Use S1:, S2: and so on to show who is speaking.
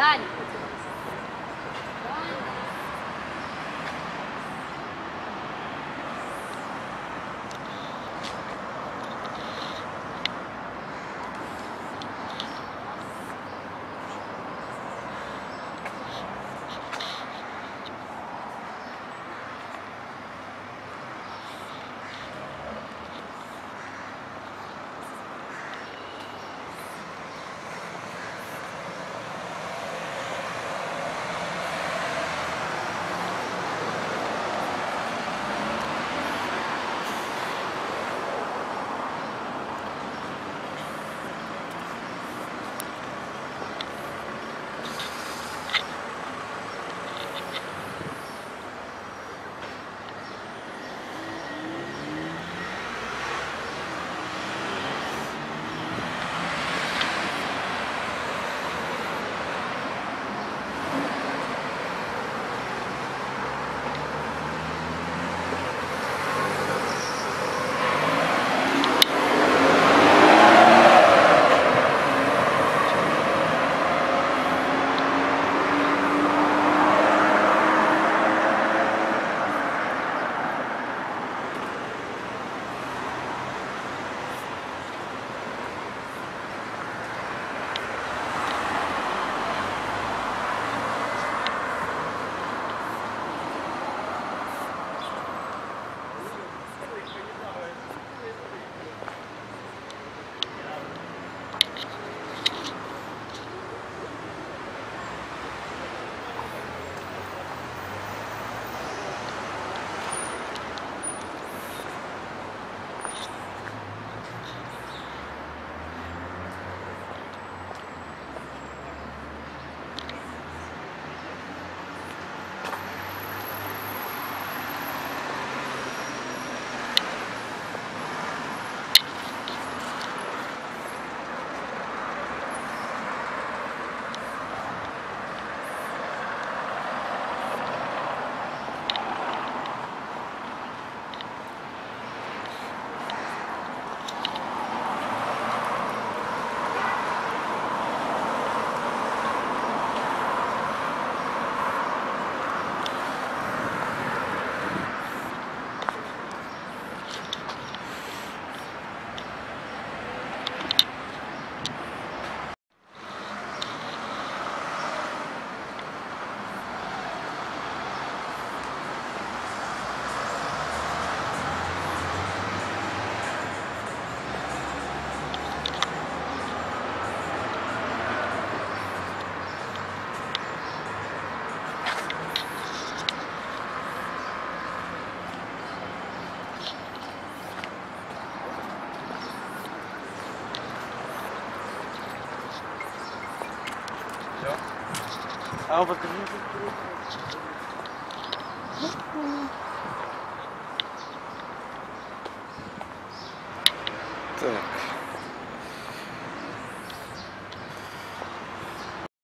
S1: verdade?
S2: А вот
S3: Так.